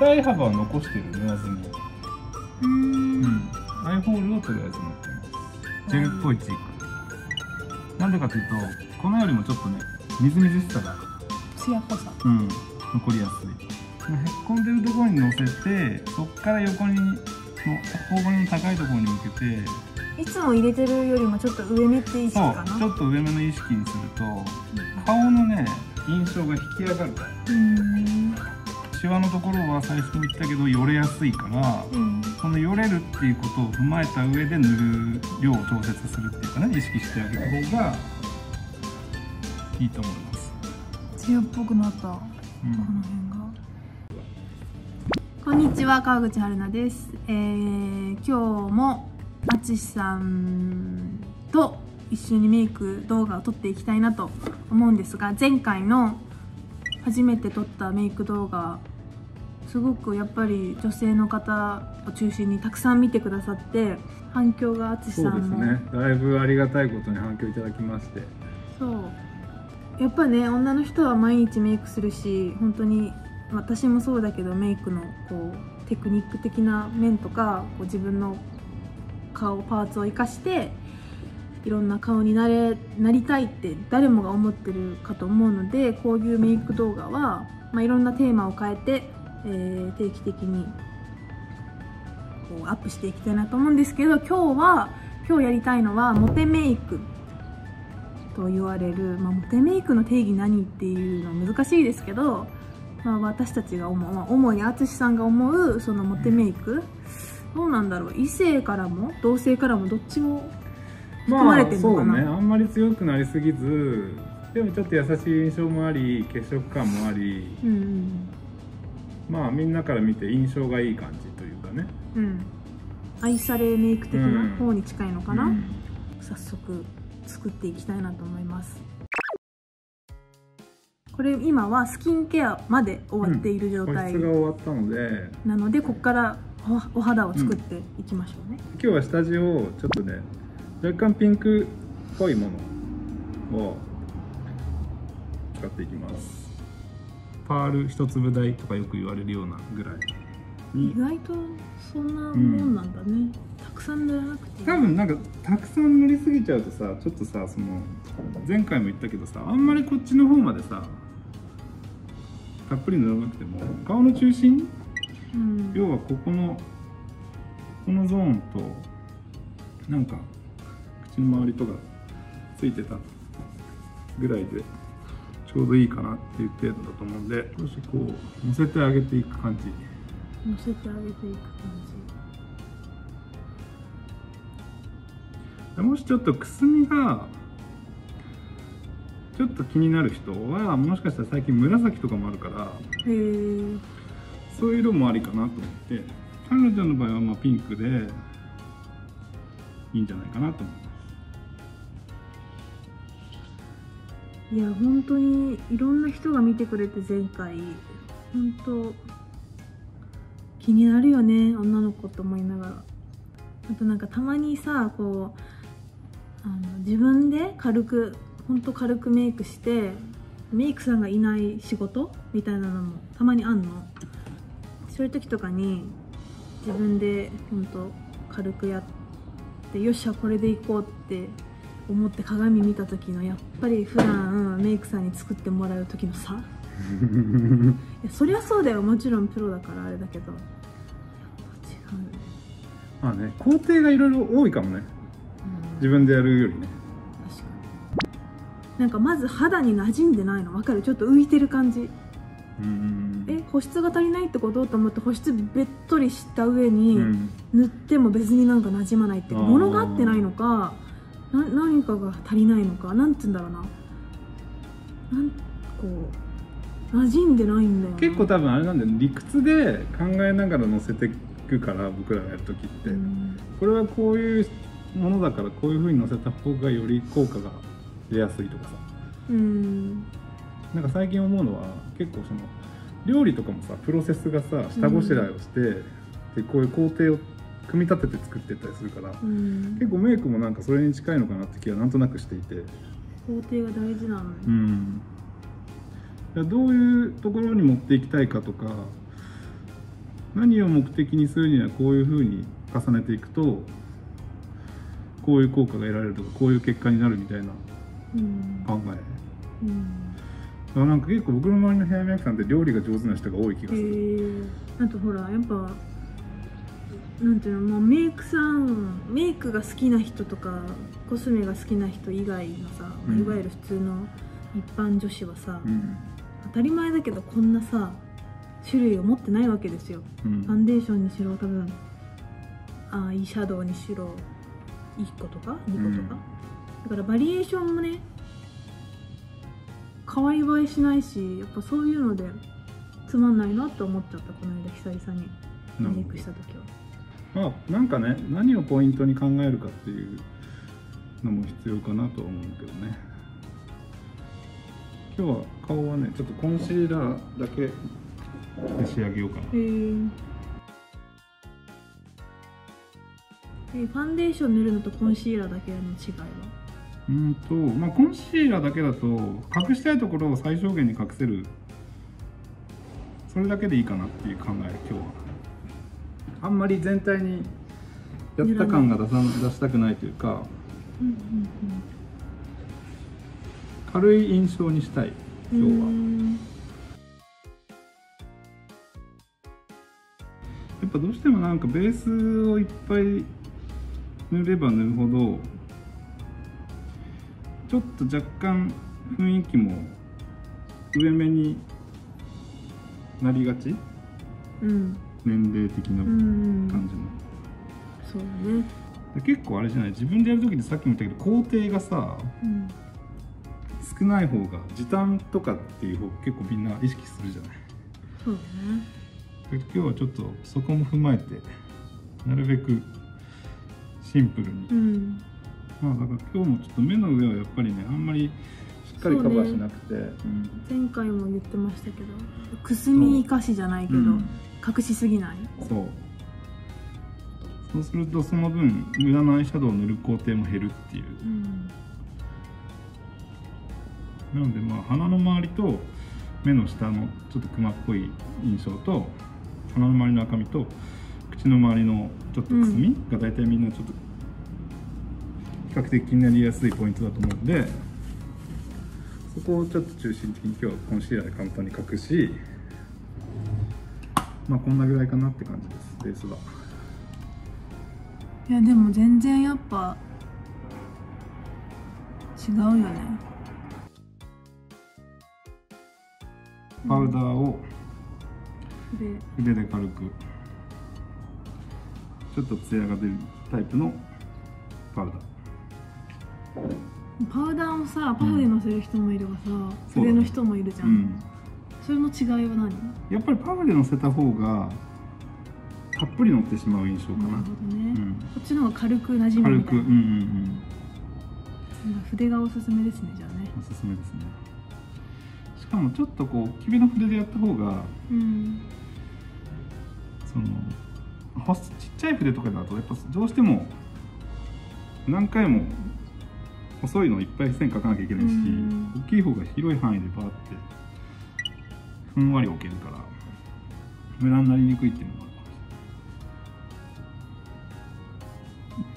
二重幅は残してる縫わずにうん。うん。アイホールをとりあえず持ってます。ジェルっぽいチーク。なんでかというとこのよりもちょっとねみずみずしさが艶っぽさ。うん、残りやすい。へっこんでるところに乗せて、そっから横にの頬骨の高いところに向けて、いつも入れてるよりもちょっと上目って意識そう。かなちょっと上目の意識にすると、顔のね印象が引き上がるから。うんシワのところは最初に言ったけどよれやすいから、うん。そのよれるっていうことを踏まえた上で塗る量を調節するっていうかね意識してあげた方がいいと思います。艶っぽくなった。うん。この辺が。こんにちは川口春奈です、えー、今日もあつしさんと一緒にメイク動画を撮っていきたいなと思うんですが前回の初めて撮ったメイク動画すごくやっぱり女性の方を中心にたくさん見てくださって反響があつしそさもうんですね。だいぶありがたいことに反響いただきまして。そうやっぱね女の人は毎日メイクするし本当に私もそうだけどメイクのこうテクニック的な面とかこう自分の顔パーツを生かしていろんな顔になれなりたいって誰もが思ってるかと思うのでこういうメイク動画は、まあ、いろんなテーマを変えて、えー定期的にこうアップしていきたいなと思うんですけど今日は今日やりたいのはモテメイクと言われる、まあ、モテメイクの定義何っていうのは難しいですけど、まあ、私たちが思う、まあ、主に淳さんが思うそのモテメイクどうなんだろう異性からも同性からもどっちも含まれてるのかな、そうね。あんまり強くなりすぎずでもちょっと優しい印象もあり血色感もありうんうんまあみんなから見て印象がいい感じというかね。うん。愛されメイク的な方に近いのかな、うん。早速作っていきたいなと思います。これ今はスキンケアまで終わっている状保態湿が終わったので。なのでここからおお肌を作っていきましょうね、今日は下地をちょっとね若干ピンクっぽいものを使っていきますパール一粒大とかよく言われるようなぐらいに。意外とそんなもんなんだね、たくさん塗らなくて多分なんかたくさん塗りすぎちゃうとさちょっとさその前回も言ったけどさあんまりこっちの方までさたっぷり塗らなくても顔の中心うん。要はここのこのゾーンとなんか口の周りとかついてたぐらいでちょうどいいかなっていう程度だと思うんで少しこう乗せてあげていく感じ。乗せてあげていく感でもしちょっとくすみがちょっと気になる人はもしかしたら最近紫とかもあるからそういう色もありかなと思って彼女の場合はまあピンクでいいんじゃないかなと思いますいや本当にいろんな人が見てくれて前回本当気になるよね女の子と思いながら。あとなんかたまにさこうあの自分で軽く本当軽くメイクしてメイクさんがいない仕事？みたいなのもたまにあんの？そういう時とかに自分で本当軽くやってよっしゃこれでいこうって思って鏡見た時のやっぱり普段メイクさんに作ってもらう時の差 いやそりゃそうだよ。もちろんプロだからあれだけど。やっぱ違うね、まあね工程がいろいろ多いかもね。うん。自分でやるよりね。確かに。なんかまず肌に馴染んでないの。分かる？ちょっと浮いてる感じ。うん。え保湿が足りないってことと思って保湿べっとりした上うにん。塗っても別になんか馴染まないっていう物が合ってないのかな何かが足りないのかなんて言うんだろうな。なんこう馴染んでないんだよな。結構多分あれなんだよね。理屈で考えながら乗せていくから僕らがやる時って、うん。これはこういうものだからこういう風に乗せた方がより効果が出やすいとかさ。うん。なんか最近思うのは結構その料理とかもさプロセスがさ下ごしらえをして、でこういう工程を組み立てて作っていったりするから、うん。結構メイクもなんかそれに近いのかなって気はなんとなくしていて。工程が大事なのね。うん。どういうところに持っていきたいかとか何を目的にするにはこういうふうに重ねていくとこういう効果が得られるとかこういう結果になるみたいなうん。考え。うん。だからなんか結構僕の周りのヘアメイクさんって料理が上手な人が多い気がへする、えあとほらやっぱなんていうの、まあ、メイクさんメイクが好きな人とかコスメが好きな人以外のさ、まあうん。いわゆる普通の一般女子はさ、うん。当たり前だけどこんなさ種類を持ってないわけですよ。うん。ファンデーションにしろ多分あアイシャドウにしろ1個とか2個とか、だからバリエーションもね可愛い映えしないしやっぱそういうのでつまんないなって思っちゃったこの間久々にメイクした時はまあなんかね何をポイントに考えるかっていうのも必要かなとは思うけどね。今日は顔はねちょっとコンシーラーだけで仕上げようかな。へええファンデーション塗るのとコンシーラーだけの違いは？うんとまあコンシーラーだけだと隠したいところを最小限に隠せる。それだけでいいかなっていう考え今日はあんまり全体にやった感が出さ出したくないというかうんうん軽い印象にしたいうん今日は。やっぱどうしてもなんかベースをいっぱい塗れば塗るほどちょっと若干雰囲気も上目になりがち。うん年齢的なうん感じの、そうね。で結構あれじゃない？自分でやる時にさっきも言ったけど工程がさうん。少ない方が時短とかっていう方結構みんな意識するじゃない？そうね。で今日はちょっとそこも踏まえてなるべくシンプルに。うん。まあだから今日もちょっと目の上はやっぱりねあんまりしっかりカバーしなくて。う,、前回も言ってましたけどくすみ生かしじゃないけど、ん隠しすぎない？そう。そうするとその分無駄なアイシャドウを塗る工程も減るっていう。うん。なのでまあ鼻の周りと目の下のちょっとクマっぽい印象と鼻の周りの赤みと口の周りのちょっとくすみが大体みんなちょっと比較的気になりやすいポイントだと思うのでそこをちょっと中心的に今日はコンシーラーで簡単に隠しまあこんなぐらいかなって感じですベースは。いやでも全然やっぱ違うよね。パウダーをで筆で軽くちょっとツヤが出るタイプのパウダー。パウダーもさパフでのせる人もいればさ、そうだね。筆の人もいるじゃんそれの違いは何？やっぱりパフで乗せた方がたっぷり乗ってしまう印象かな。なるほどね、うん。こっちの方が軽くなじむ軽くうんうんうん。筆がおすすめですねじゃあね。おすすめですね。しかもちょっとこう大きめの筆でやった方がうん。そのほちっちゃい筆とかだとやっぱどうしても何回も細いのいっぱい線描かなきゃいけないし、うん。大きい方が広い範囲でバーってふんわり置けるから無駄になりにくいっていうのもあるかもし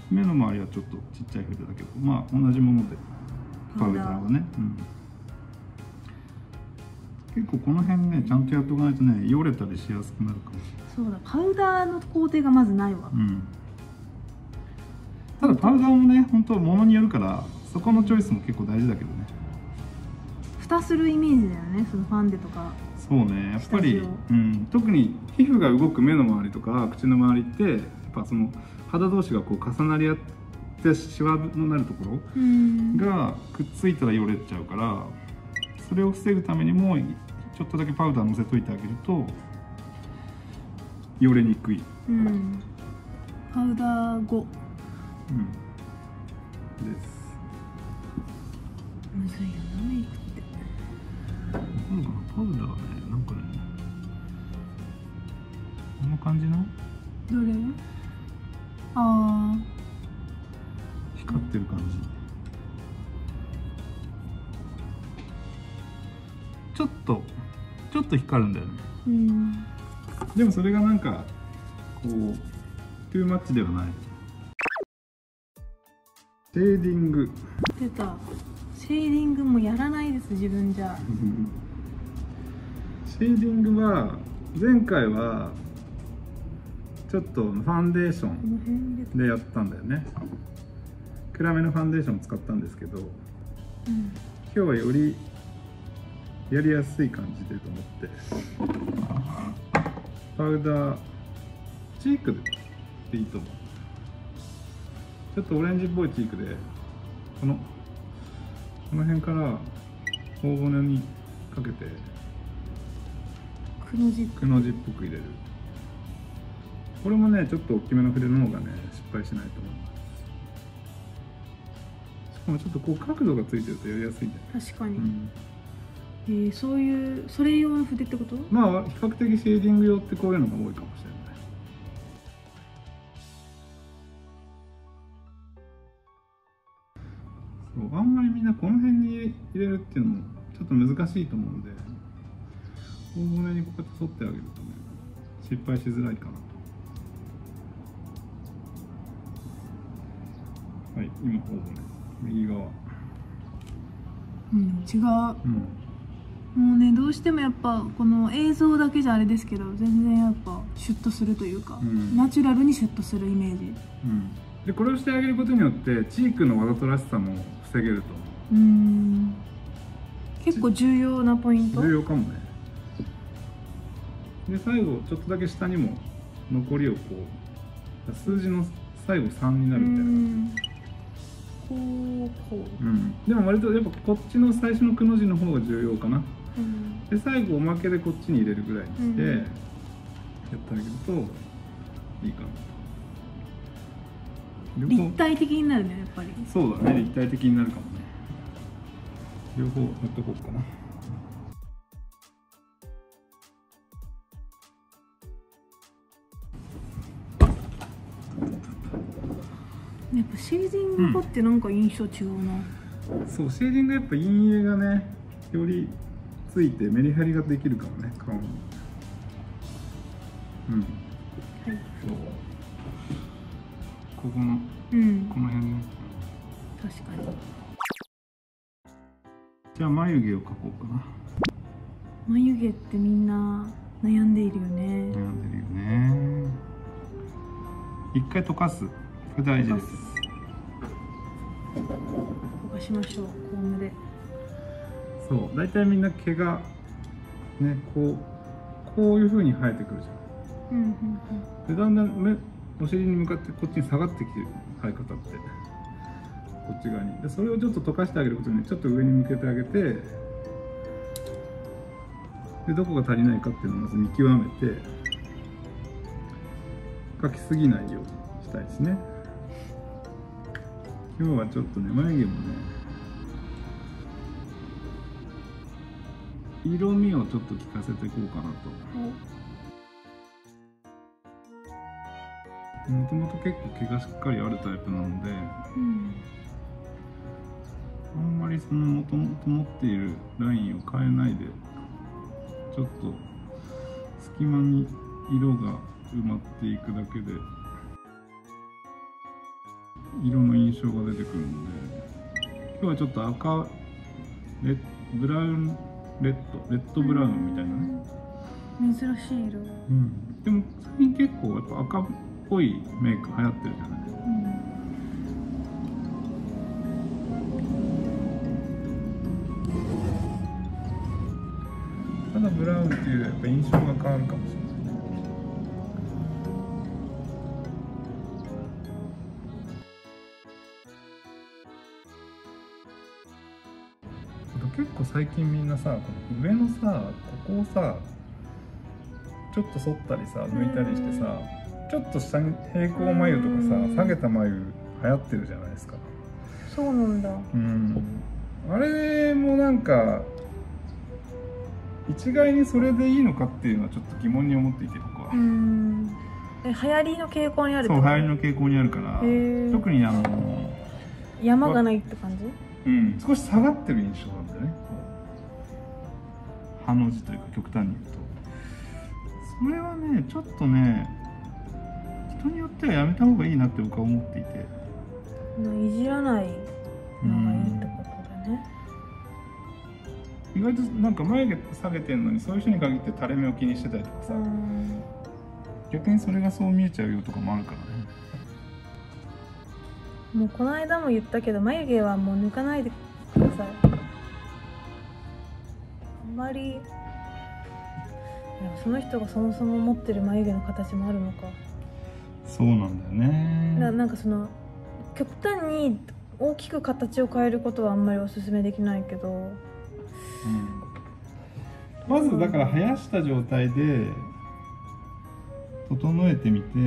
れない目の周りはちょっとちっちゃい筆だけどまあ同じものでパウダーはね、うん、結構この辺ねちゃんとやっておかないとねよれたりしやすくなるかもそうだパウダーの工程がまずないわ、うん、ただパウダーもね本当ものによるからそこのチョイスも結構大事だけどね。蓋するイメージだよねそのファンデとかそうねやっぱりうん、特に皮膚が動く目の周りとか口の周りってやっぱその肌同士がこう重なり合ってシワのなるところうん。がくっついたらよれちゃうからそれを防ぐためにもちょっとだけパウダー乗せといてあげるとよれにくい、うん。パウダー5うん、です。むずいよなメイクって。なんかなパウダーはねなんかねこんな感じの？どれ？あ光ってる感じ。ちょっとちょっと光るんだよね。ーうん。でもそれがなんかこうトゥーマッチではない。シェーディング。出た。シェーディングもやらないです自分じゃ シェーディングは前回はちょっとファンデーショこンでやったんだよね。暗めのファンデーションを使ったんですけどうん。今日はよりやりやすい感じでと思って。パウダーチークでいいと思う。ちょっとオレンジっぽいチークでこのこの辺から頬骨にかけてくの字く。の字っぽく入れる。これもねちょっと大きめの筆の方がね失敗しないと思うしかもちょっとこう角度がついてるとやりやすいんだよね。確かに、うん。えーそういうそれ用の筆ってこと？まあ比較的シェーディング用ってこういうのが多いかもしれない。そうあんまりみんなこの辺に入れるっていうのもちょっと難しいと思うんで大骨にこうやって沿ってあげるとね失敗しづらいかなとはい今大骨右側うん違ううんもうねどうしてもやっぱこの映像だけじゃあれですけど全然やっぱシュッとするというか、うんナチュラルにシュッとするイメージうんでこれをしてあげることによってチークのわざとらしさも防げるとうん結構重要なポイント重要かもねで最後ちょっとだけ下にも残りをこう数字の最後3になるみたいな、うん。こうこう。ん、でも割とやっぱこっちの最初のくの字の方が重要かな。う、うん、で最後おまけでこっちに入れるぐらいにして、うん。やってあげるといいかな立体的になるねやっぱり。そうだね立体的になるかもね。両方やっとこうかなシェーディング後ってなんか印象違うな、そうシェーディングやっぱ陰影がねよりついてメリハリができるかもね顔に。うん。はい。ここのうん。この辺ね。確かに。じゃあ眉毛を描こうかな。眉毛ってみんな悩んでいるよね。悩んでるよね。一回溶かす。これ大事ですしましょうコームでそう大体みんな毛がねこうこういう風に生えてくるじゃんうんうんでだんだん目お尻に向かってこっちに下がってきてる生え方ってこっち側にでそれをちょっと溶かしてあげることにちょっと上に向けてあげてでどこが足りないかっていうのをまず見極めて描きすぎないようにしたいですね今日はちょっとね眉毛もね色味をちょっと効かせていこうかなと。もともと結構毛がしっかりあるタイプなのでうん。あんまりそのもともと持っているラインを変えないでちょっと隙間に色が埋まっていくだけで色の印象が出てくるので今日はちょっと赤レッブラウンレッドレッドブラウンみたいなね、珍しい色。うん、でも最近結構やっぱ赤っぽいメイク流行ってるじゃない。うん。ただブラウンっていうやっぱ印象が変わるかもしれない構最近みんなさこの上のさここをさちょっと反ったりさ抜いたりしてさちょっと下に平行眉とかうん。さ下げた眉流行ってるじゃないですか。そうなんだ。うん。あれもなんか一概にそれでいいのかっていうのはちょっと疑問に思っていて僕は、うん。え流行りの傾向にあるそう流行りの傾向にあるから。特にあの、山がないって感じ？うん、少し下がってる印象ハの字というか極端に言うと。それはねちょっとね人によってはやめた方がいいなって僕は思っていて。まあいじらないのがいいってことだね。意外となんか眉毛下げてんのにそういう人に限って垂れ目を気にしてたりとかさ、うん。逆にそれがそう見えちゃうよとかもあるからね。もうこの間も言ったけど眉毛はもう抜かないでまりその人がそもそも持ってる眉毛の形もあるのか。そうなんだよね。ななんかその極端に大きく形を変えることはあんまりおすすめできないけど。うん。まずだから生やした状態で整えてみて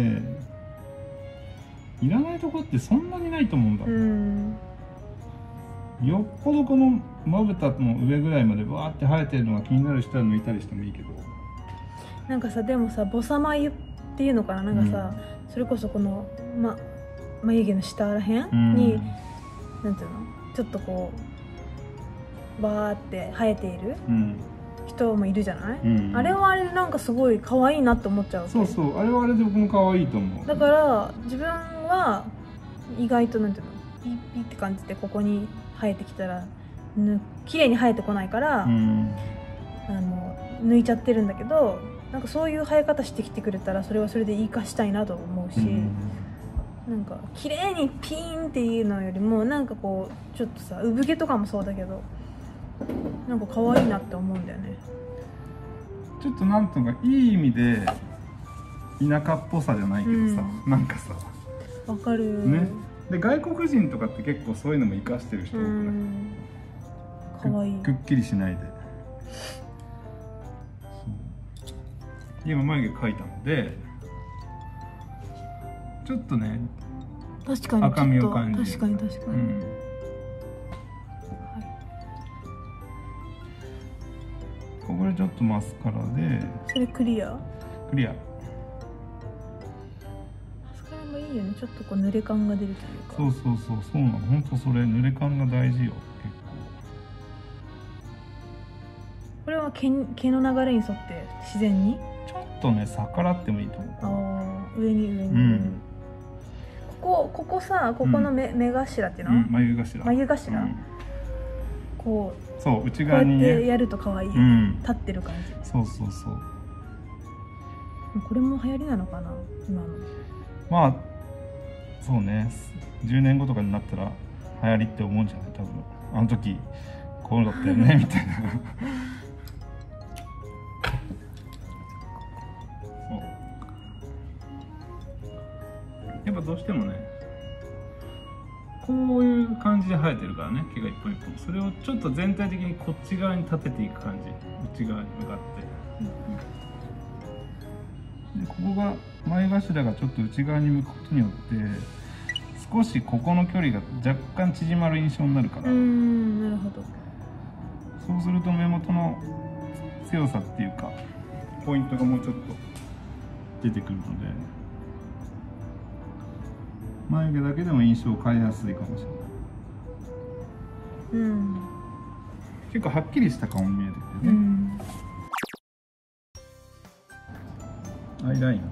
いらないとこってそんなにないと思うんだ、うん。よっぽどこのまぶたの上ぐらいまでバーって生えてるのが気になる人は抜いたりしてもいいけど。なんかさでもさボサ眉っていうのかな。なんかさ、それこそこの、ま、眉毛の下らへんうん。に、なんていうの？ちょっとこうバーって生えているうん。人もいるじゃない、うん。あれはあれでなんかすごい可愛いなって思っちゃうそうそうあれはあれで僕も可愛いと思う。だから自分は意外となんていうの？ピッピッって感じでここに生えてきたらぬ綺麗に生えてこないから、うんあの抜いちゃってるんだけどなんかそういう生え方してきてくれたらそれはそれで生かしたいなと思うし、うん。なんか綺麗にピーンっていうのよりもなんかこうちょっとさ産毛とかもそうだけどなんか可愛いなって思うんだよね。ちょっとなんとかいい意味で田舎っぽさじゃないけどさ、うなんかさ。わかる。ね。で外国人とかって結構そういうのも活かしてる人う多くない、んいくくっきりしないで。今眉毛描いたのでちょっとね確かに赤みを感じる確かに確かに、うん。ここでちょっとマスカラで。それクリア？マクリア。スカラもいいよね。ちょっとこう濡れ感が出るというか。そうそうそう。そうなの。本当それ濡れ感が大事よ毛毛の流れに沿って自然に？構ちょっとね逆らってもいいと思あうー上に上に。うん。ここここさここの目,、目頭っていうの、うん、眉頭。眉頭。うん。こそう内うこうやっ側にねてやると可愛い、うん。立ってる感じ。そうそうそう。これも流行りなのかな？今の。まあそうね。10年後とかになったら流行りって思うんじゃない？多分。あの時こうだったよね みたいなどうしてもねこういう感じで生えてるからね毛が一本一本。それをちょっと全体的にこっち側に立てていく感じ。内側に向かって。でここが前頭がちょっと内側に向くことによって少しここの距離が若干縮まる印象になるから、なるほど。そうすると目元の強さっていうかポイントがもうちょっと出てくるので眉毛だけでも印象を変えやすいかもしれない。うん。結構はっきりした顔に見えてくうるね、んアイライン。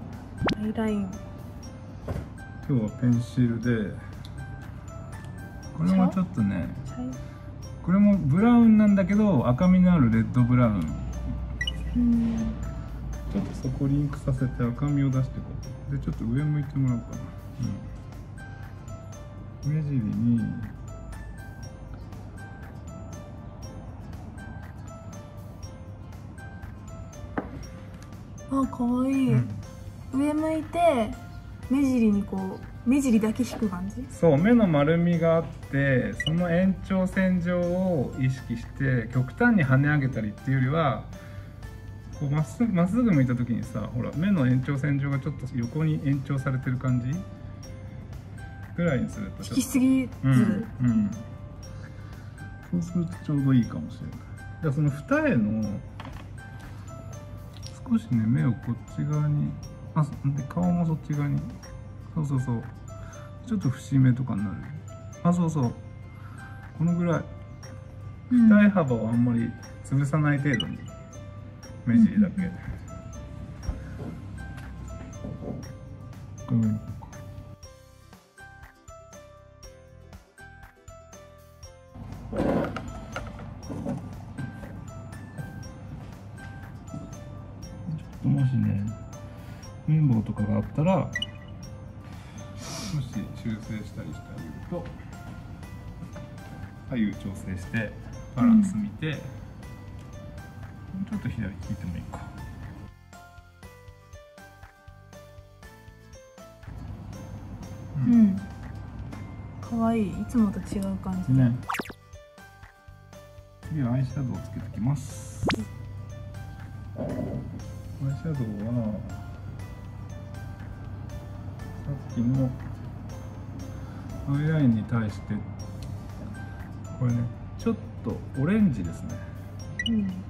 アイライン。今日はペンシルで。これもちょっとね茶これもブラウンなんだけど赤みのあるレッドブラウン。うん。ちょっとそこリンクさせて赤みを出していこう。でちょっと上向いてもらおうかな、うん、目尻に。あ可愛い、うん。上向いて目尻にこう目尻だけ引く感じ？そう目の丸みがあってその延長線上を意識して極端に跳ね上げたりっていうよりはこうまっすぐまっすぐ向いた時にさほら目の延長線上がちょっと横に延長されてる感じ？ぐらいにするとと引きすぎず、うん、うん、そうするとちょうどいいかもしれないじゃあその二重の少しね目をこっち側にあで顔もそっち側にそうそうそうちょっと節目とかになるあそうそうこのぐらい二重幅をあん。まり潰さない程度に目尻だけ、うかともしね綿棒とかがあったらもし修正したりしてあげると左右調整してバランス見て、もうちょっと左引いてもいいか。うん。かわいい。いつもと違う感じ。ね次はアイシャドウをつけてきます。アイシャドウはさっきのアイラインに対してこれねちょっとオレンジですね。うん。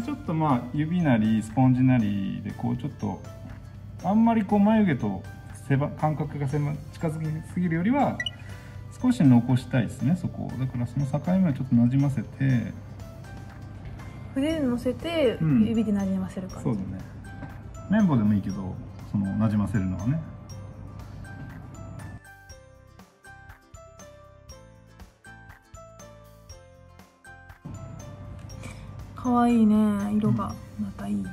でちょっとまあ指なりスポンジなりでこうちょっとあんまりこう眉毛と狭間隔が狭近づきすぎるよりは少し残したいですねそこを。だからその境目をちょっとなじませて。筆に乗せてうん指でなじませる感じ、そうだね。綿棒でもいいけどそのなじませるのはねかわいいね。色が。またいい色、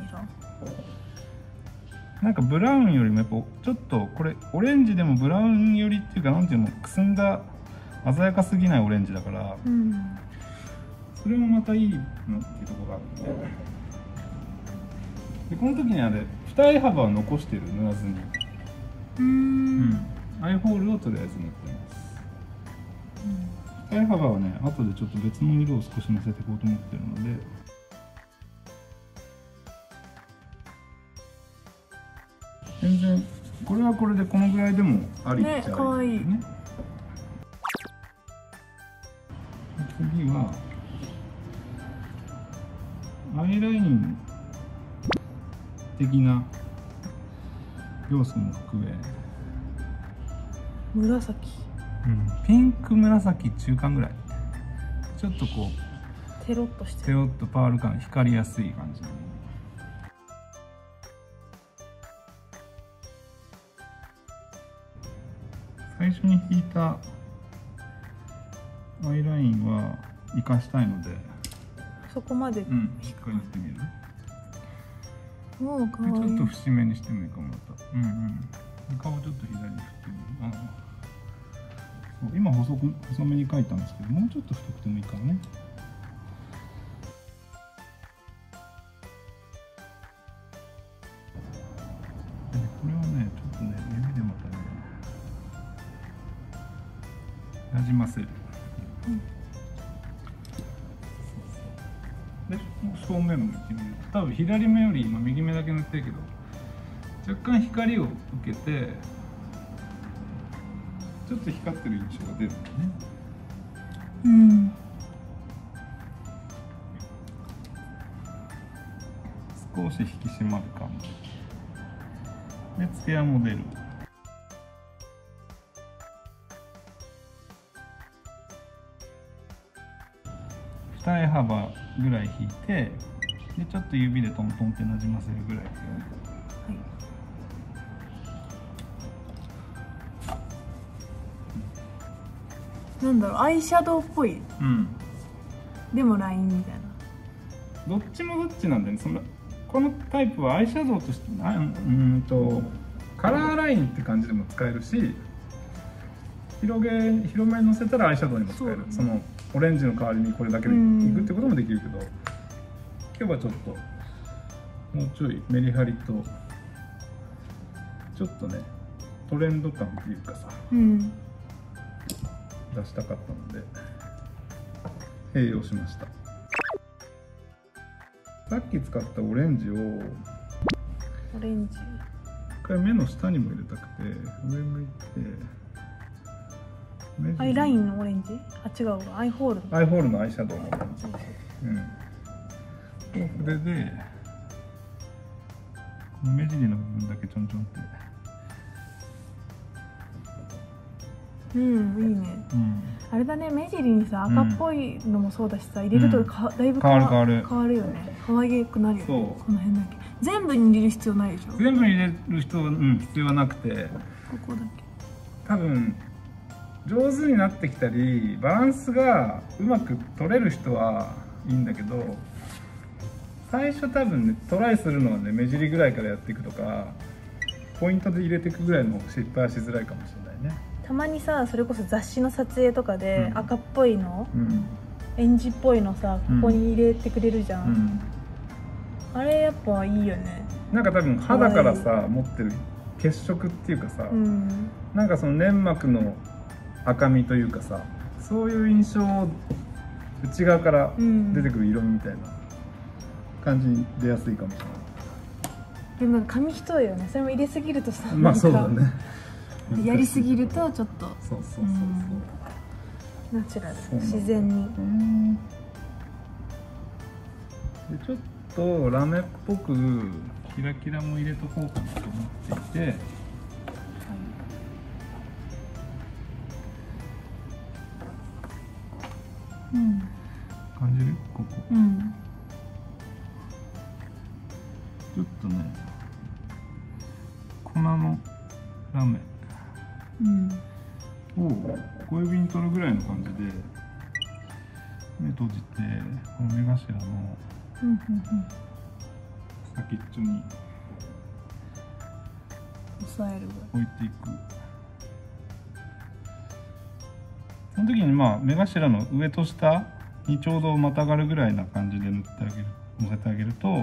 なんかブラウンよりもやっぱちょっとこれオレンジでもブラウン寄りっていうかなんていうのくすんだ鮮やかすぎないオレンジだからうんそれもまたいいのっていうところがあって。でこの時にはね二重幅は残してる塗らずに、うーん。アイホールをとりあえず塗ってます。二重幅はね後でちょっと別の色を少しのせていこうと思ってるので全然。これはこれでこのぐらいでもありっちゃありね。かわいい。ね次はアイライン的な要素も含め、紫。ピンク紫中間ぐらい。ちょっとこう。テロッとしてテるロッとパール感光りやすい感じの最初に引いたアイラインは生かしたいので。そこまで、うんしっかり塗ってみる？もうかわいいでちょっと節目にしてもいいかもまた。うんうん。顔ちょっと左に振ってみる。あそう今細く細めに描いたんですけどもうちょっと太くてもいいからね。これをねちょっとね指でまたなじませる、うん。で正面向いてみると多分左目より今右目だけ塗ってるけど若干光を受けてちょっと光ってる印象が出るんだよね。うん。少し引き締まる感じでツヤも出る幅ぐらい引いてでちょっと指でトントンってなじませるぐらいはい。なんだろうアイシャドウっぽい。うん。でもラインみたいな。どっちもどっちなんだよね。そのこのタイプはアイシャドウとしてあうーんとカラーラインって感じでも使えるし広げ広めにのせたらアイシャドウにも使える。そ,、のオレンジの代わりにこれだけでいくってこともできるけど今日はちょっともうちょいメリハリとちょっとねトレンド感っていうかさうん。出したかったので併用しました。さっき使ったオレンジをオレンジ。一回目の下にも入れたくて上向いてアイラインのオレンジ？あ違うわ。アイホール。のアイホールのアイシャドウの感じうん。筆でこの目尻の部分だけちょんちょんって。うんいいね。うん。あれだね。目尻にさ赤っぽいのもそうだしさ、入れるとか、だいぶ変わる変わる。変わるよね。可愛くなるよね。そう。この辺だけ。全部に入れる必要ないでしょ？全部に入れる人は、うん、必要はなくて。ここだけ。多分上手になってきたりバランスがうまく取れる人はいいんだけど最初多分ねトライするのはね目尻ぐらいからやっていくとかポイントで入れていくぐらいの失敗はしづらいかもしれないね。たまにさそれこそ雑誌の撮影とかでうん。赤っぽいの、うん。エンジっぽいのさうんここに入れてくれるじゃん、うん。あれやっぱいいよね。なんか多分肌からさ持ってる血色っていうかさ、うん。なんかその粘膜の赤みというかさそういう印象を内側からうん。出てくる色味みたいな感じに出やすいかもしれない。でもなんか紙一重よね。それも入れすぎるとさまあそうだね。やりすぎるとちょっとそうそうそうそう。ナチュラル。自然に。うんでちょっとラメっぽくキラキラも入れとこうかなと思っていてうん。感じるここう。んちょっとね粉のラメ。うん。を小指に取るぐらいの感じで目閉じてこの目頭の先っちょに押さえる置いていくその時にまあ目頭の上と下にちょうどまたがるぐらいな感じで塗ってあげる乗せてあげるとはい。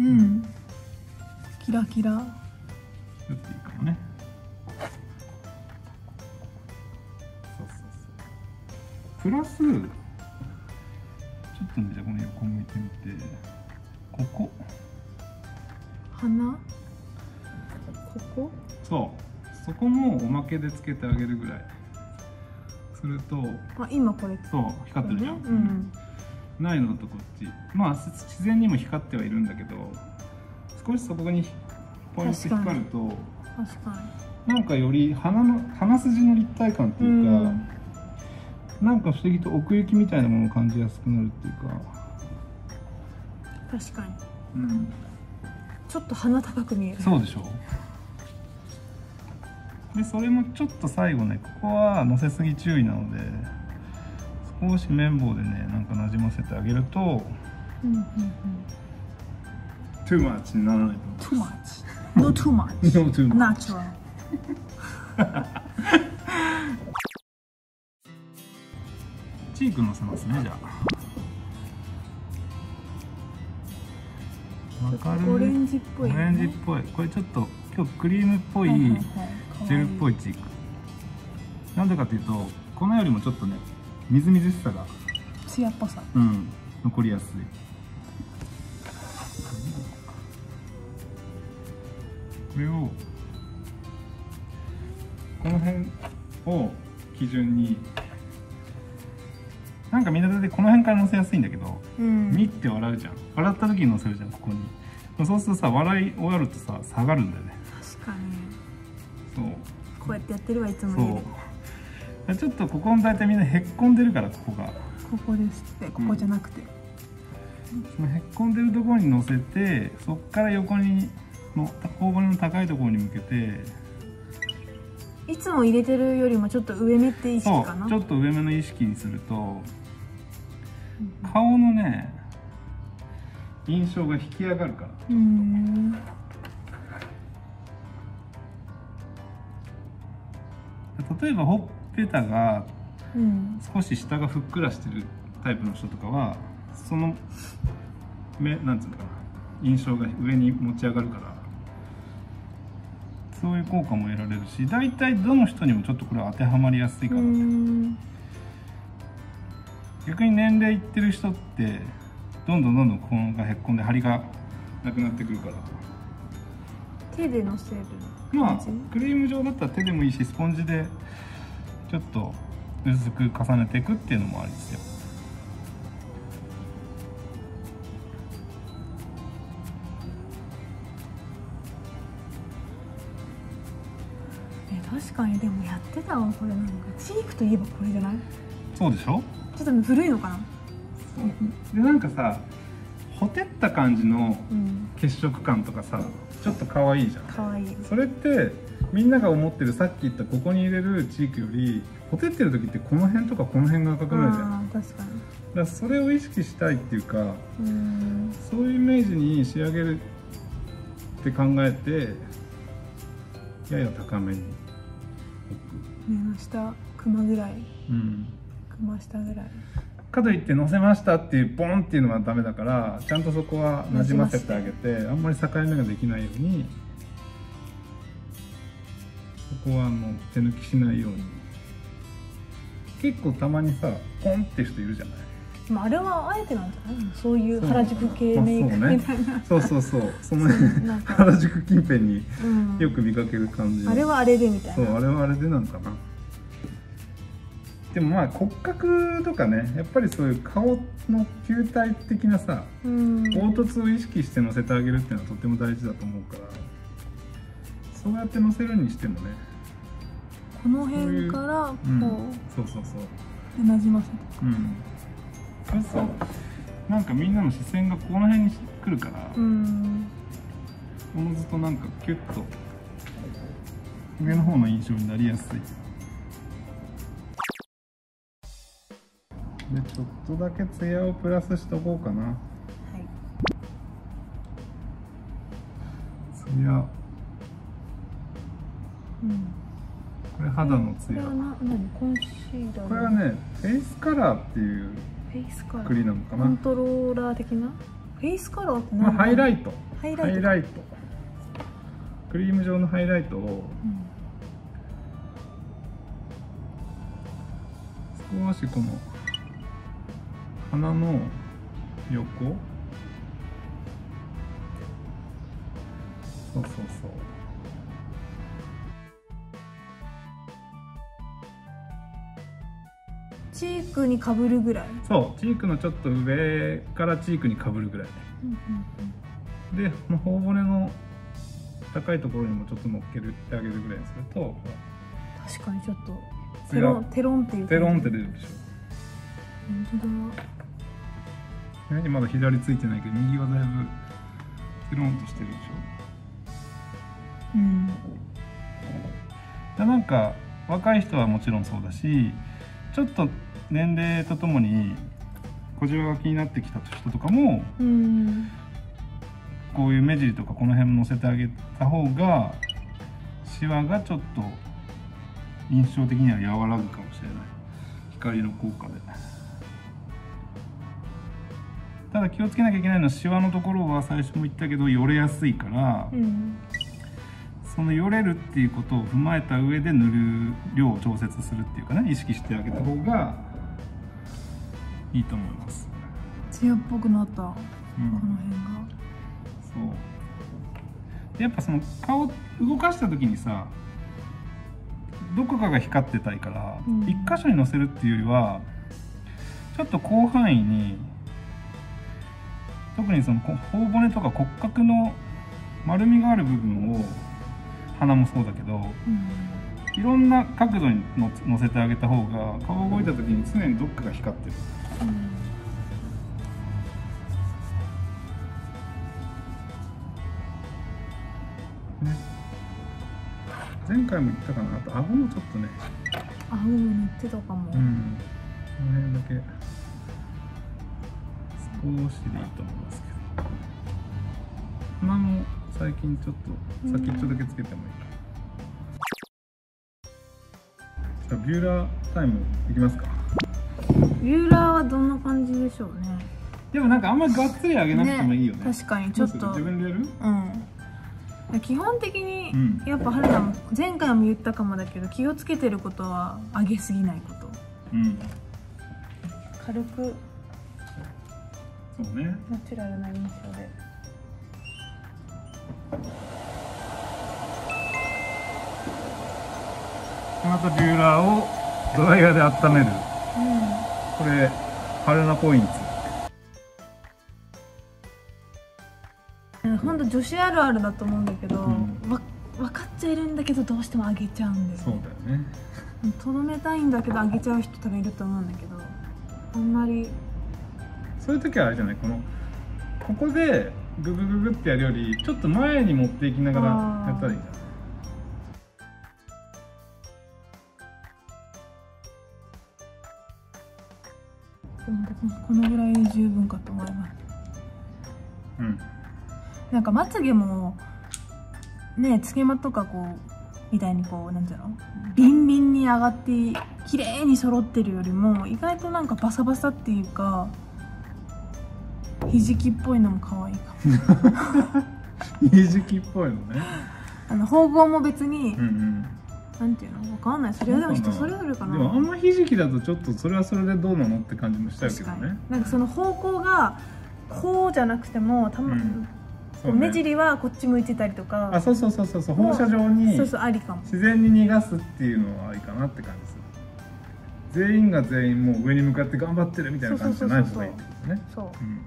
うん。キラキラ。ちょっといいかもね。そうそうそう。プラスちょっとねじゃあこの横向いてみて。ここ。鼻？ここそうそこもおまけでつけてあげるぐらい。するとあ今これ。そう光ってるじゃん、うん。ないのとこっち。まあす自然にも光ってはいるんだけど少しそこにポイント光ると確かなんかより鼻の鼻筋の立体感ってにいうか、うん。なんか不思議と奥行きみたいなものを感じやすくなるっていうか、確かに。うん、ちょっと鼻高く見える。そうでしょでそれもちょっと最後ねここは乗せすぎ注意なので少し綿棒でねなんかなじませてあげるとうんうんうんトゥーマッチにならない too much. No too much. と思う No too much. Natural. チーク乗せますねじゃあ。オレンジっぽい、オレンジっぽい。これちょっと今日クリームっぽいはいはいはいジェルっぽいチークなんでかっていうと粉よりもちょっとねみずみずしさが、ツヤっぽさ。うん、残りやすい。これをこの辺を基準になんかみんな大体この辺から乗せやすいんだけど、うん。見って笑うじゃん笑った時に乗せるじゃんここに。そうするとさ笑い終わるとさ下がるんだよねこうやってやってるわいつもそう。ちょっとここの大体みんなへっこんでるからここが。ここですってここじゃなくて、そのへっこんでるところに乗せてそっから横にの頬骨の高いところに向けて。いつも入れてるよりもちょっと上目って意識そうかなちょっと上目の意識にすると顔のね印象が引き上がるからうーん例えばほっぺたがうん。少し下がふっくらしてるタイプの人とかはその目なんつうのかな印象が上に持ち上がるからそういう効果も得られるし大体どの人にもちょっとこれは当てはまりやすいうかな、逆に年齢いってる人ってどんどんどんどんここがへっこんで張りがなくなってくるから。手でのせるまあクリーム状だったら手でもいいしスポンジでちょっと薄く重ねていくっていうのもありですよ。え確かにでもやってたわこれなんか。チークといえばこれじゃない？そうでしょ？ちょっと古いのかな？でなんかさほてった感じのうん。血色感とかさちょっっと可愛いじゃん。かわい。いそれってみんなが思ってるさっき言ったここに入れるチークよりほてってる時ってこの辺とかこの辺が赤くなるじゃん。だかあー確かに。らそれを意識したいっていうかうん。そういうイメージに仕上げるって考えてやや高めに置目の下クマぐらい。く、うん、クマ下ぐらいかといって乗せましたっていうボンっていうのはダメだからちゃんとそこはなじませてあげてあんまり境目ができないようにそこはあの手抜きしないように。結構たまにさポンって人いるじゃない。まああれはあえてなんじゃない？そういう原宿系メイクみたいな、そう。そうそうその原宿近辺にうん。よく見かける感じの。あれはあれでみたいな。そうあれはあれでなのかなでもまあ骨格とかねやっぱりそういう顔の球体的なさうん。凹凸を意識して乗せてあげるっていうのはとても大事だと思うからそうやって乗せるにしてもねこの辺からこうん。う、そうそうそう。でなじませて。うん。そうそう。なんかみんなの視線がこの辺に来るからうん。おのずとなんかキュッと上の方の印象になりやすいでちょっとだけツヤをプラスしとこうかな。はい。ツヤ。うん。これ肌のツヤ。これはな何？コンシーラーこれはねフェイスカラーっていうフェイスカラークリームなのかな。コントローラー的な？フェイスカラーって何？まあ、ハイライト。ハイライト。ト。クリーム状のハイライトをうん。少しこの鼻の横？そうそうそう。チークにかぶるぐらい、そうチークのちょっと上からチークにかぶるぐらい。うんでこの頬骨の高いところにもちょっと乗っけるってあげるぐらいにするとほ確かにちょっとテロンテロンっていうテロンって出るるでしょ。本当だねまだ左ついてないけど右はだいぶテロンとしてるでしょ。うん。でなんか若い人はもちろんそうだしちょっと年齢とともに小じわが気になってきた人とかもうん。こういう目尻とかこの辺も乗せてあげた方がシワがちょっと印象的には和らぐかもしれない。光の効果でただ気をつけなきゃいけないのはシワのところは最初も言ったけどよれやすいから、うんそのよれるっていうことを踏まえた上で塗る量を調節するっていうかね意識してあげた方がいいと思います、ツヤっぽくなったこうん。の辺が。そう。でやっぱその顔動かした時にさどこかが光ってたいから、うん。一箇所にのせるっていうよりはちょっと広範囲に特にそのこ頬骨とか骨格の丸みがある部分を鼻もそうだけどうん。いろんな角度にの乗せてあげた方が顔動いた時に常にどっかが光ってる。うん。ね。前回も言ったかな？あと顎もちょっとね。あうん塗ってたかも、うん。この辺だけ少しでいいと思いますけど。鼻も最近ちょっと先っちょだけつけてもいいか。じゃあビューラータイムいきますか。ビューラーはどんな感じでしょうね。でもなんかあんまりがっつり上げなくてもいいよね。確かにちょっと。自分でやる？うん。基本的に、うん。やっぱ春菜も前回も言ったかもだけど気をつけてることは上げすぎないこと。うん。軽くそうね。ナチュラルな印象で。この後ビューラーをドライヤーで温める、うん、これパルナポイント。本当女子あるあるだと思うんだけど、うん、わ分かっちゃいるんだけどどうしてもあげちゃうんです、ね、そうだよね。とどめたいんだけどあげちゃう人とかいると思うんだけどあんまりそういう時はあれじゃない？このここでググググってやるよりちょっと前に持っていきながらやったらいいじゃないうんこのぐらいで十分かと思います。うん。なんかまつげもねつけまとかこうみたいにこうなんていうの？ビンビンに上がって綺麗に揃ってるよりも意外となんかバサバサっていうかひじきっぽいのも可愛いかも。ひじきっぽいのね。あの縫合も別に、うんうん。なんていうの？わかんない。それはでも人それぞれかな。でもあんまひじきだとちょっとそれはそれでどうなのって感じもしちゃうけどね。なんかその方向がこうじゃなくてもたま、うん。ね。目尻はこっち向いてたりとか。あそうそうそうそうそう。放射状にそうそうありかも。自然に逃がすっていうのはありかなって感じする全員が全員もう上に向かって頑張ってるみたいな感じじゃない方がいいってことね。そう。うん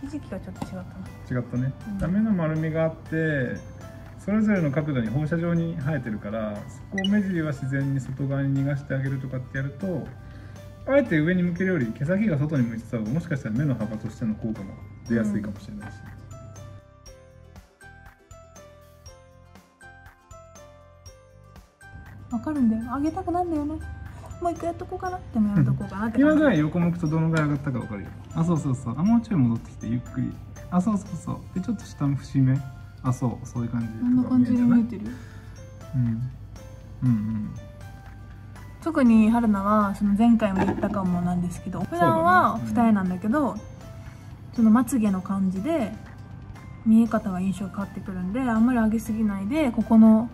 ひじきがちょっと違ったな。違ったね、うん。ダメの丸みがあってそれぞれの角度に放射状に生えてるからそこを目尻は自然に外側に逃がしてあげるとかってやるとあえて上に向けるより毛先が外に向いてた方がもしかしたら目の幅としての効果も出やすいかもしれないし、わかるんだよ。あげたくなんだよねもう一回やっとこうかな？でもやめとこうかなって今ぐらい横向くとどのぐらい上がったか分かるよ。あそうそうそう。あもうちょい戻ってきてゆっくり。あそうそうそう。でちょっと下の節目？あそう。そういう感じこんな感じで見えてる？うん。うんうん。特に春菜はその前回も言ったかもなんですけど普段は二重なんだけどそのまつげの感じで見え方が印象変わってくるんであんまり上げすぎないでここの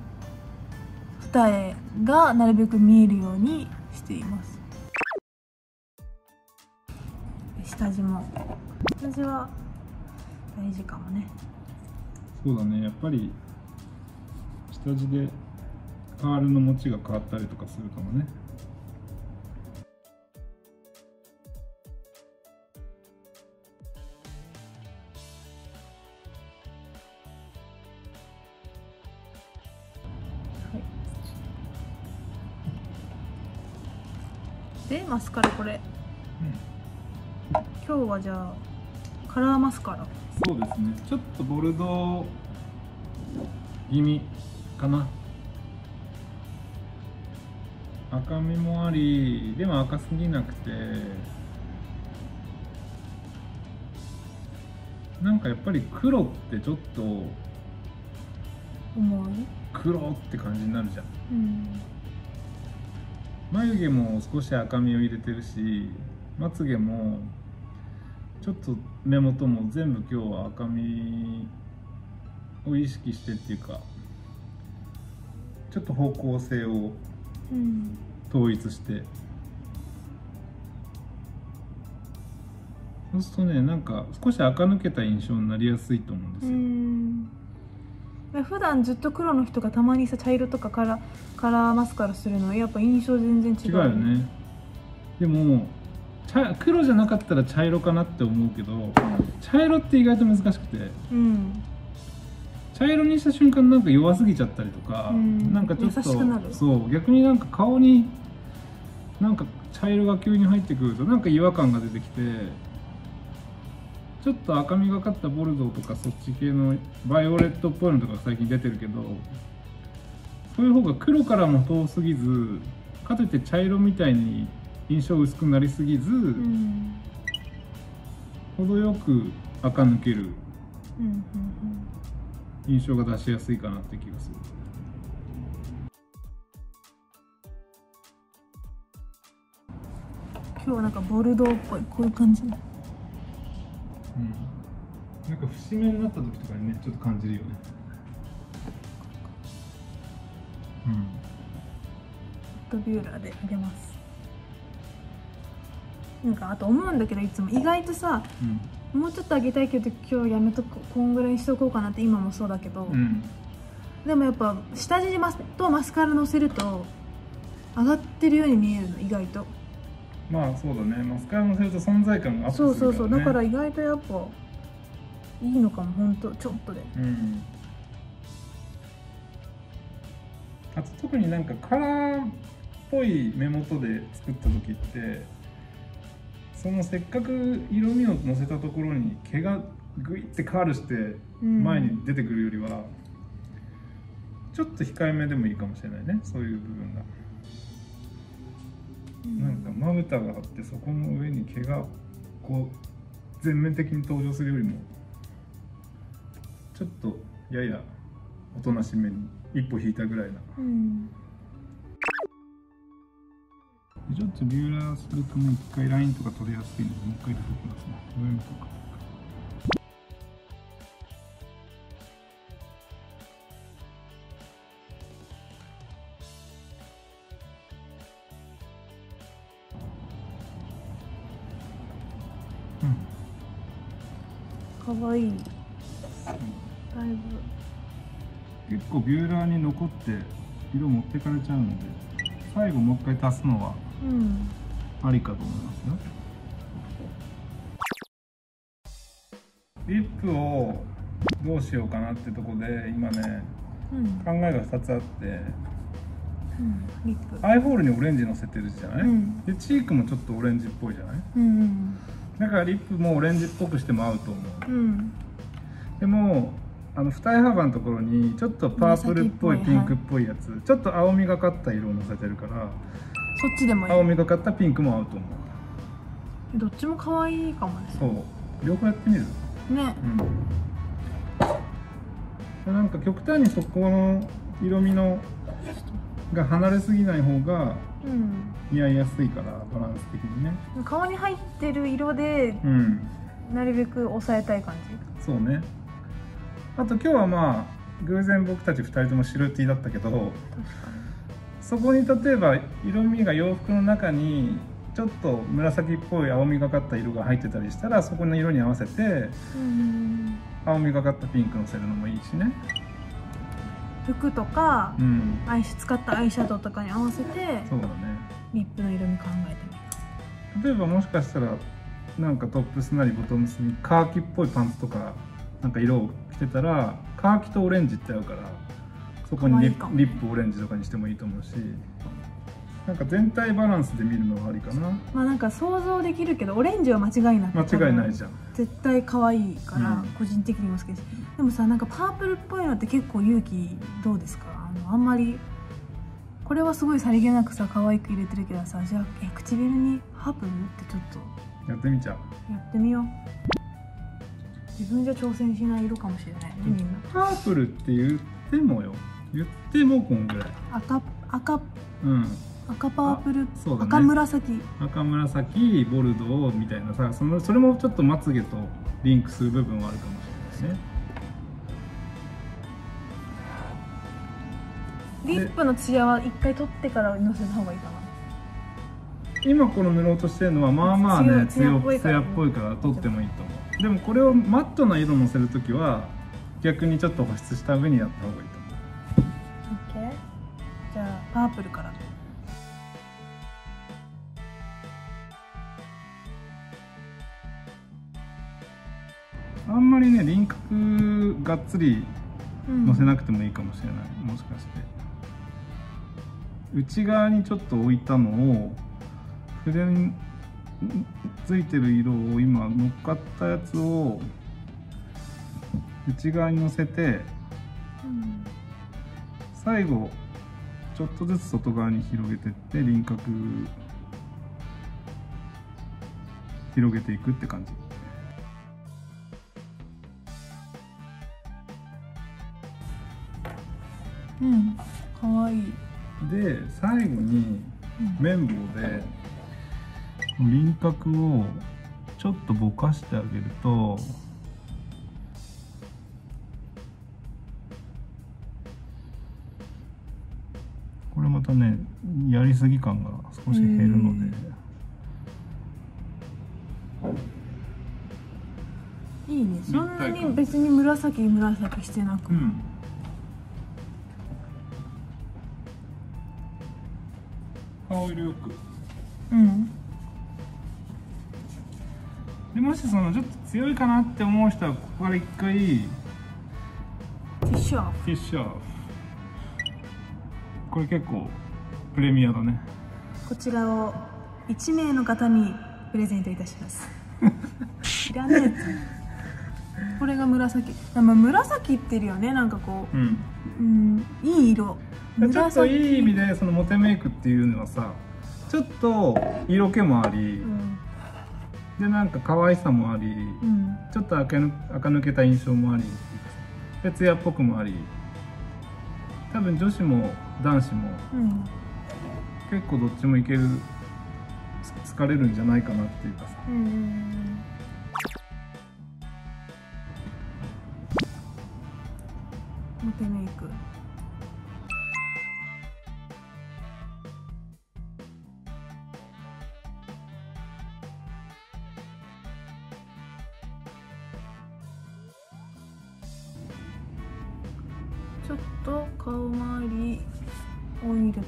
二重がなるべく見えるようにしています。下地も。下地は大事かもね。そうだね。やっぱり下地でカールの持ちが変わったりとかするかもねでマスカラこれ。今日はじゃあカラーマスカラ。そうですね。ちょっとボルドー気味かな。赤みもありでも赤すぎなくて。なんかやっぱり黒ってちょっと思う？黒って感じになるじゃん。うん眉毛も少し赤みを入れてるしまつげもちょっと目元も全部今日は赤みを意識してっていうかちょっと方向性を統一して。そうするとねなんか少し垢抜けた印象になりやすいと思うんですよ、普段ずっと黒の人がたまにさ茶色とかカラカラーマスカラするの？はやっぱ印象全然違う。違うよね。でも茶黒じゃなかったら茶色かなって思うけど茶色って意外と難しくて。うん。茶色にした瞬間なんか弱すぎちゃったりとか、うん。なんかちょっとそう逆になんか顔になんか茶色が急に入ってくるとなんか違和感が出てきてちょっと赤みがかったボルドーとかそっち系のバイオレットっぽいのとか最近出てるけどそういう方が黒からも遠すぎずかといって茶色みたいに印象薄くなりすぎず、うん程よく垢抜ける印象が出しやすいかなって気がする。今日はなんかボルドーっぽいこういう感じうん、なんか節目になった時とかにねちょっと感じるよね。ホットビューラーであげます。なんかあと思うんだけどいつも意外とさうん。もうちょっとあげたいけど今日やめとここんぐらいにしとこうかなって今もそうだけど、うん。でもやっぱ下地とマスカラのせると上がってるように見えるの意外とまあそうだね。マスカラ乗せると存在感がアップするね、そうそうそう。だから意外とやっぱいいのかもほんと。ちょっとで。うん。あと特になんかカラーっぽい目元で作った時ってそのせっかく色味をのせたところに毛がグイってカールしてうん。前に出てくるよりは、ちょっと控えめでもいいかもしれないね。そういう部分が、なんかまぶたがあってそこの上に毛がこう全面的に登場するよりもちょっとややおとなしめに一歩引いたぐらいな。うん。ちょっとビューラーするとね一回ラインとか取れやすいのでもう一回出てきますね。上見とかかわい。いだいぶ。結構ビューラーに残って色持ってかれちゃうので最後もう一回足すのはうん。ありかと思いますよ。リップをどうしようかなってとこで今ねうん。考えが2つあってうん。リップ。アイホールにオレンジのせてるじゃない、うん。でチークもちょっとオレンジっぽいじゃない？うんだからリップもオレンジっぽくしても合うと思う。うん。でもあの二重幅のところにちょっとパープルっぽいピンクっぽいやつ、ちょっと青みがかった色をのせてるからそっちでもい青いみがかったピンクも合うと思う。どっちも可愛いかもね。そう。両方やってみる？ね。うん。なんか極端にそこの色味のが離れすぎない方がうん似合いやすいからバランス的にね。顔に入ってる色でうん。なるべく抑えたい感じ？そうね。あと今日はまあ偶然僕たち2人とも白 T だったけどそこに例えば色味が洋服の中にちょっと紫っぽい青みがかった色が入ってたりしたらそこの色に合わせて青みがかったピンクのせるのもいいしね服とかうん。アイシ使ったアイシャドウとかに合わせてそうだね。リップの色味考えてみる例えばもしかしたらなんかトップスなりボトムスにカーキっぽいパンツとかなんか色を着てたらカーキとオレンジって合うからそこにリップオレンジとかにしてもいいと思うしなんか全体バランスで見るのがありかな。まあなんか想像できるけどオレンジは間違いなく間違いないじゃん。絶対可愛いから、うん。個人的にも好きですでもさなんかパープルっぽいのって結構勇気どうですか？あのあんまりこれはすごいさりげなくさ可愛く入れてるけどさじゃあえ唇にパープルってちょっやってみちゃう。とやってみよう。自分じゃ挑戦しない色かもしれない。ねみんなパープルって言ってもよ。言ってもこんぐらい。赤赤うん赤パープル、そうだね。赤紫。赤紫ボルドーみたいなさそのそれもちょっとまつげとリンクする部分はあるかもしれないね。リップのツヤは一回取ってからのせた方がいいかな。今この塗ろうとしてるのはまあまあねツヤ強っぽいから艶っぽいから取ってもいいと思う。でもこれをマットな色のせるときは逆にちょっと保湿した上にやった方がいいと思う。OK じゃあパープルからがっつりうん。のせなくてもいいかもしれない、もしかして。内側にちょっと置いたのを筆についてる色を今乗っかったやつを内側にのせてうん。最後ちょっとずつ外側に広げてって輪郭広げていくって感じうん。かわいい、で最後にうん綿棒で輪郭をちょっとぼかしてあげるとこれまたねやりすぎ感が少し減るので。いいね。そんなに別に紫紫してなく、うん顔色よくうん。でもしそのちょっと強いかなって思う人はここから一回テティッシュオフ。ィッシュオフ。これ結構プレミアだね。こちらを1名の方にプレゼントいたします。いらねえって。これが紫。でも紫ってるよねなんかこう。ん。ううんいい色ちょっといい意味でそのモテメイクっていうのはさちょっと色気もあり、うん。でなんか可愛さもあり、うん。ちょっと垢ぬ垢抜けた印象もありで艶っぽくもあり多分女子も男子もうん。結構どっちもいけるつ疲れるんじゃないかなっていうかさ。うん。モテメイク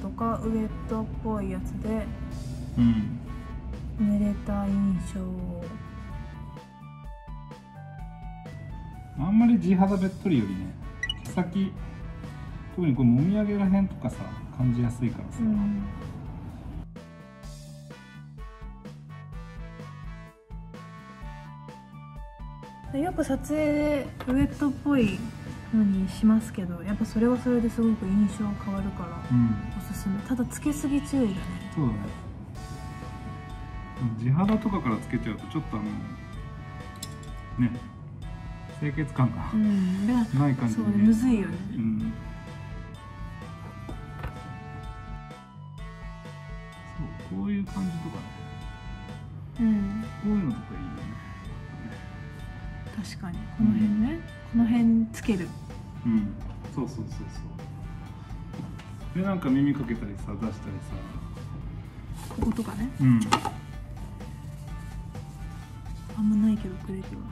とかウエットっぽいやつでうん。濡れた印象。あんまり地肌べっとりよりね毛先特にこれもみあげらへんとかさ感じやすいからさ、うん。よく撮影でウエットっぽいのにしますけどやっぱそれはそれですごく印象変わるからうん。おすすめ。ただつけすぎ注意だね。そうだね。地肌とかからつけちゃうとちょっとあのね清潔感がうん。でない感じそうむずいよね。うん。そうこういう感じとかね。うん。こういうのとかいいよね。確かに。この辺ね、この辺つける。うん。そうそうそうそう。でなんか耳かけたりさ出したりさ。こことかね。うん。あんまないけどクレーティブは、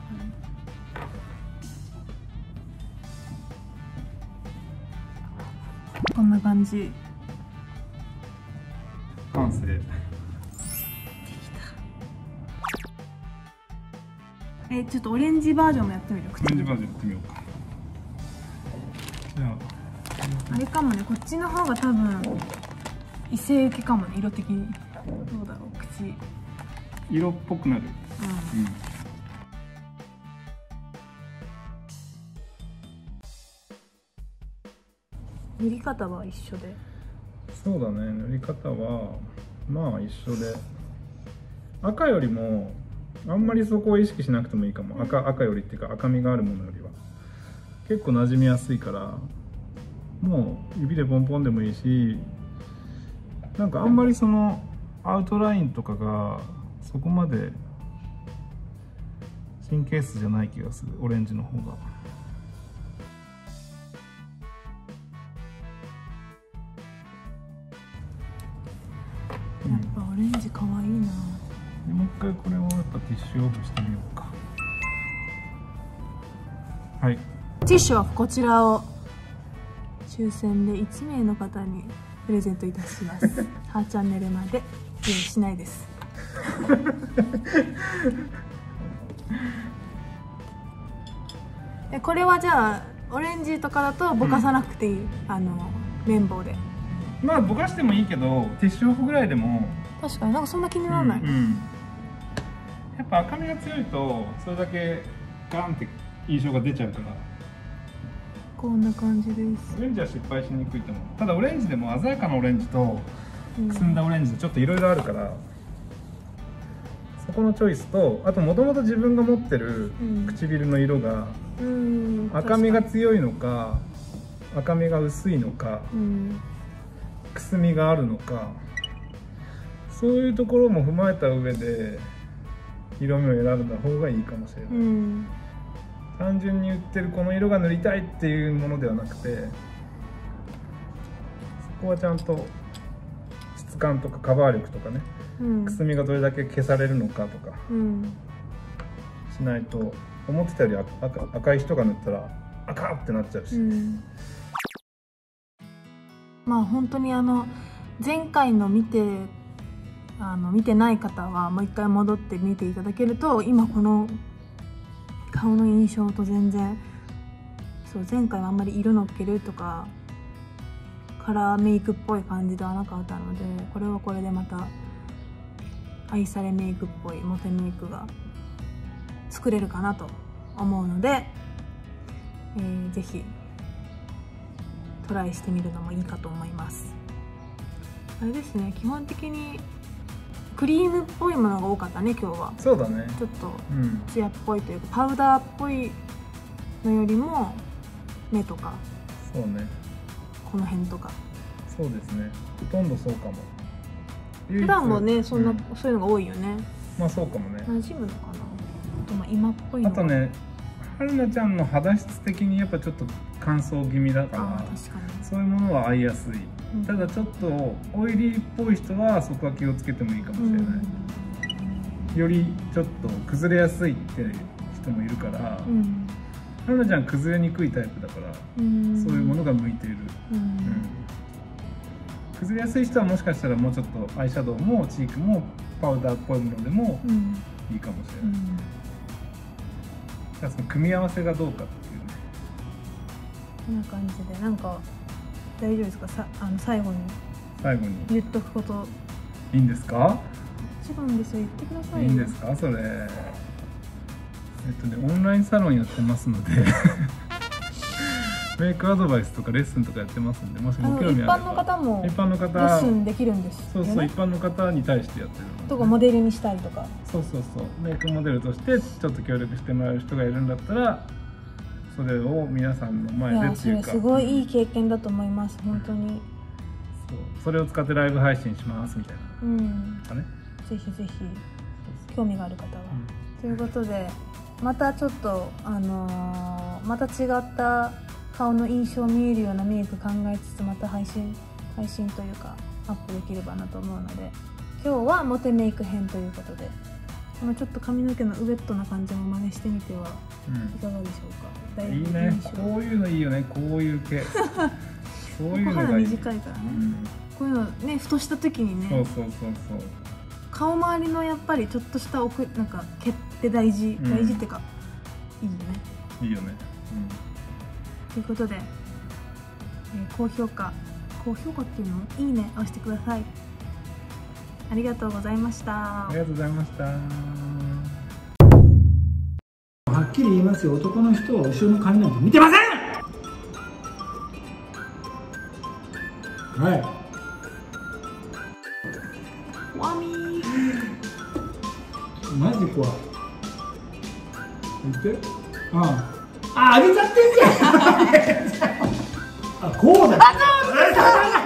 こんな感じ。完成えちょっとオレンジバージョンもやってみる？オレンジバージョンやってみようか。じゃあ。れかもねこっちの方が多分異性受けかもね。色的に。どうだろう口。うんあ色っぽくなる。うん。塗り方は一緒で。そうだね。塗り方はまあ一緒で。赤よりもあんまりそこを意識しなくてもいいかも。赤赤よりっていうか赤みがあるものよりは。結構馴染みやすいからもう指でポンポンでもいいしなんかあんまりそのアウトラインとかがそこまで神経質じゃない気がする。オレンジの方が。やっぱオレンジ可愛いな。でもう一回これをやっぱティッシュオフしてみようか。はい。ティッシュはこちらを抽選で1名の方にプレゼントいたします。ハーチャンネルまで用意しないです。えこれはじゃあオレンジとかだとぼかさなくていい、あの綿棒で。まあぼかしてもいいけどティッシュオフぐらいでも。確かになんかそんな気にならない、うんうんやっぱ赤みが強いとそれだけガンって印象が出ちゃうから。こんな感じです。オレンジは失敗しにくいと思う。ただオレンジでも鮮やかなオレンジとうん。くすんだオレンジでちょっといろいろあるからそこのチョイスとあともともと自分が持ってるうん。唇の色がうん。赤みが強いのか赤みが薄いのかにうん。くすみがあるのかそういうところも踏まえた上で色味を選んだ方がいいかもしれない、うん。単純に売ってるこの色が塗りたいっていうものではなくてそこはちゃんと質感とかカバー力とかねうん。くすみがどれだけ消されるのかとかうん。しないと思ってたより赤赤赤い人が塗ったら赤ってなっちゃうし、うん。まあ本当にあの前回の見てあの見てない方はもう一回戻って見ていただけると今この顔の印象と全然そう前回はあんまり色のっけるとかカラーメイクっぽい感じではなかったのでこれはこれでまた愛されメイクっぽいモテメイクが作れるかなと思うので、えー、ぜひトライしてみるのもいいかと思います。あれですね基本的にクリームっぽいものが多かったね今日は。そうだね。ちょっとうん。ツヤっぽいというかパウダーっぽいのよりも目とか。そうね。この辺とか。そうですね。ほとんどそうかも。唯一普段もねそんな、うそういうのが多いよね。まあそうかもね。馴染むのかな。あとまあ今っぽいの。があとね春菜ちゃんの肌質的にやっぱちょっと乾燥気味だかあらそういうものは合いやすい。うん。ただちょっとオイリーっぽい人はそこは気をつけてもいいかもしれない、よりちょっと崩れやすいって人もいるから、うん。うん春菜ちゃん崩れにくいタイプだから、うん。そういうものが向いている、うん。うん。崩れやすい人はもしかしたらもうちょっとアイシャドウもチークもパウダーっぽいものでもうん。いいかもしれない、その組み合わせがどうかっていうね。こんな感じでなんか大丈夫ですか？さあの最後に。最後に。言っとくこと。いいんですか？違うんですよ。言ってくださいよ。いいんですか？それ。えっとねオンラインサロンやってますのでメイクアドバイスとかレッスンとかやってますんでもしご興味あれば。般の方も一般のレ方ッスンできるんですそうそう、一般の方に対してやってるとかモデルにしたりとか。そうそうそう。メイクモデルとしてちょっと協力してもらえる人がいるんだったらそれを皆さんのい前でっていうか。れすごいいい経験だと思います。本当に。そう。それを使ってライブ配信しますみたいな。うん。とかね、ぜひぜひ。興味がある方は、ということでまたちょっとあのーまた違った顔の印象を見えるようなメイク考えつつまた配信配信というかアップできればなと思うので今日はモテメイク編ということでこのちょっと髪の毛のウエットな感じも真似してみてはいかがでしょうか？だうん、いぶいいねこういうのいいよね。こういう系そ ういうの肌がいい。短いからね、うん。こういうのねふとした時にねそうそうそうそう。顔周りのやっぱりちょっとした奥なんか毛って大事、うん。大事ってかいいよね。いいよね、ということで、えー高評価高評価っていうの？いいね押してください。ありがとうございました。ありがとうございました。はっきり言いますよ。男の人は後ろの髪なんて見てません！はい。わみ。ーマジ怖い言って。あああ、あげちゃってんじゃん。あ、こうだ。あ、そう。